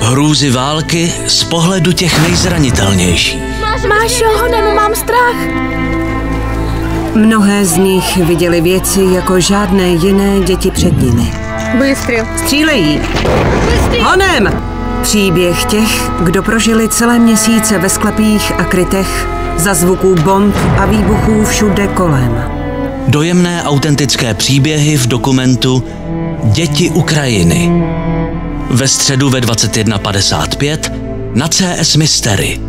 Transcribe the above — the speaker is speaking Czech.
Hrůzy války z pohledu těch nejzranitelnějších. Máš ho? nebo mám strach? Mnohé z nich viděli věci jako žádné jiné děti před nimi. Bystřil. Střílejí. Honem! Příběh těch, kdo prožili celé měsíce ve sklepích a krytech za zvuků bomb a výbuchů všude kolem. Dojemné autentické příběhy v dokumentu Děti Ukrajiny. Ve středu ve 21.55 na CS Mystery.